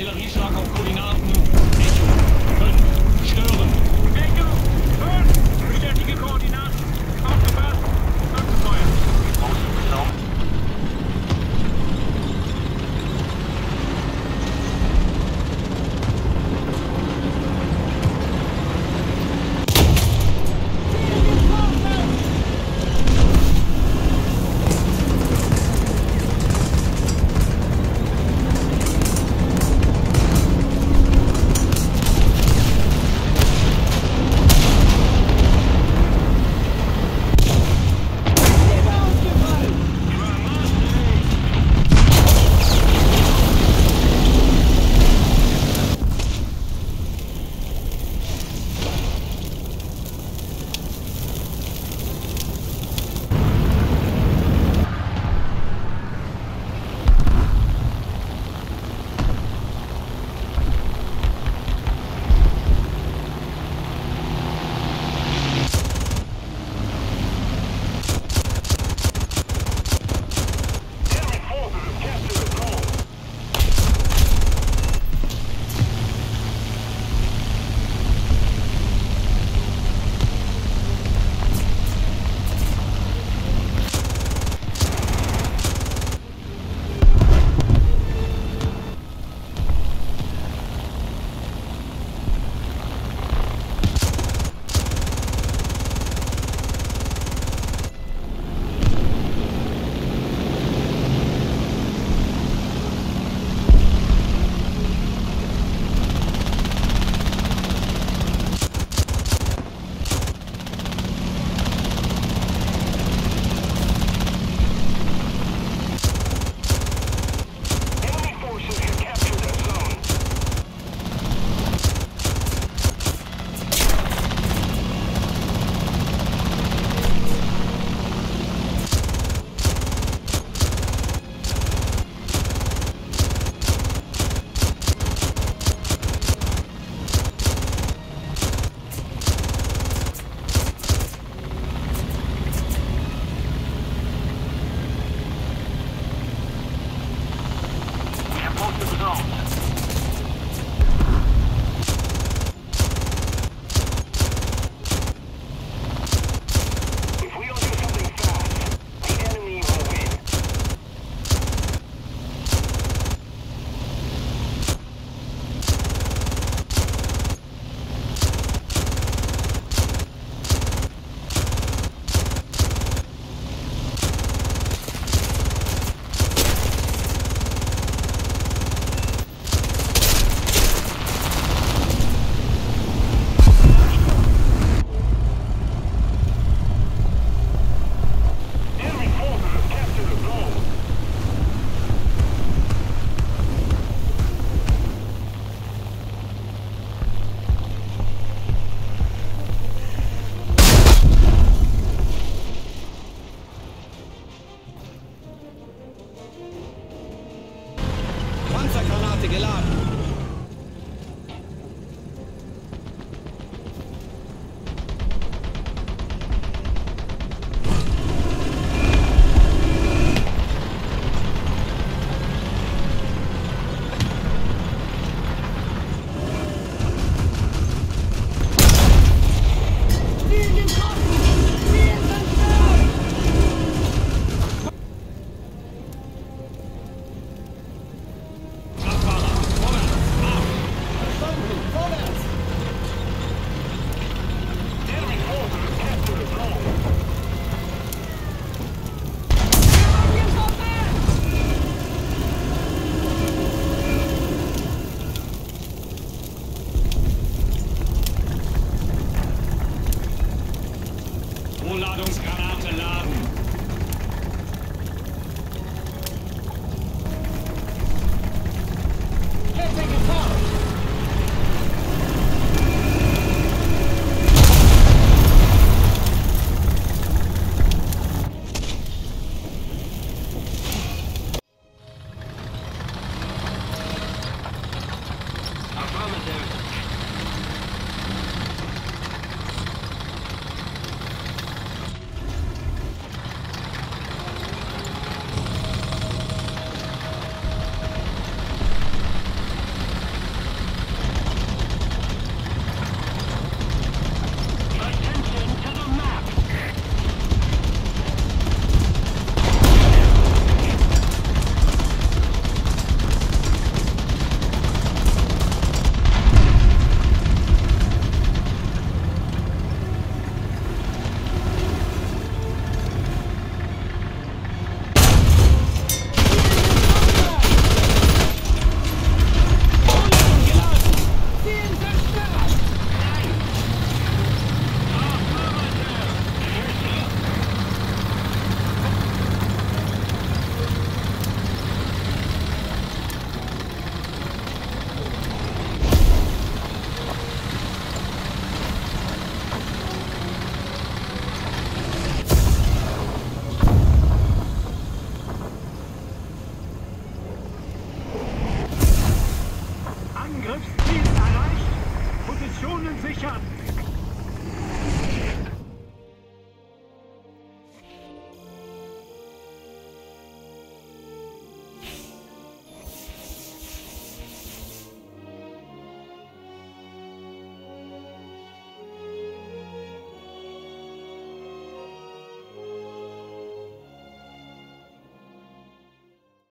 Artillerieschlag auf Koordinaten.